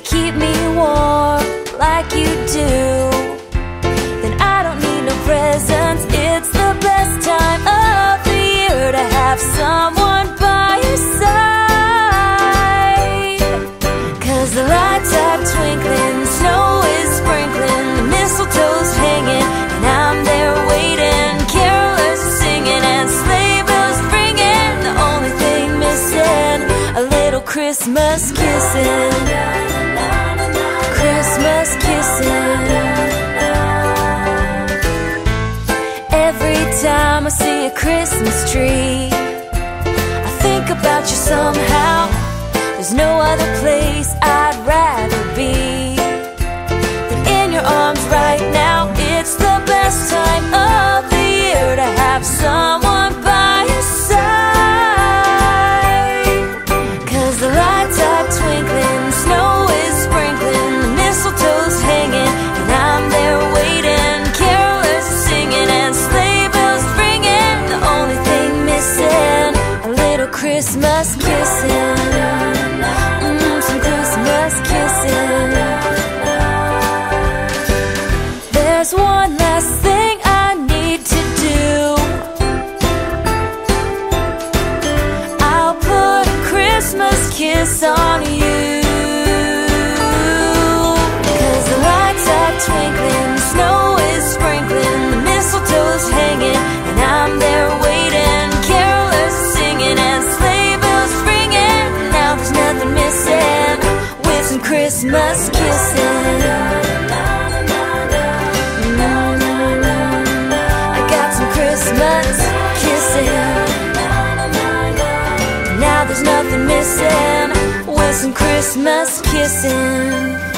keep me warm like you do, then I don't need no presents. It's the best time of the year to have someone by your side. Cause the lights are twinkling, snow is sprinkling, the mistletoe's hanging, and I'm there waiting. Carolers singing and sleigh bells ringing. The only thing missing, a little Christmas kissing. Christmas kissing. Every time I see a Christmas tree, I think about you somehow. There's no other place I'd rather Christmas kissing. Mm, some Christmas kissing. There's one last thing I need to do. I'll put a Christmas kiss on Christmas kissing. I got some Christmas kissing. Now there's nothing missing with some Christmas kissing.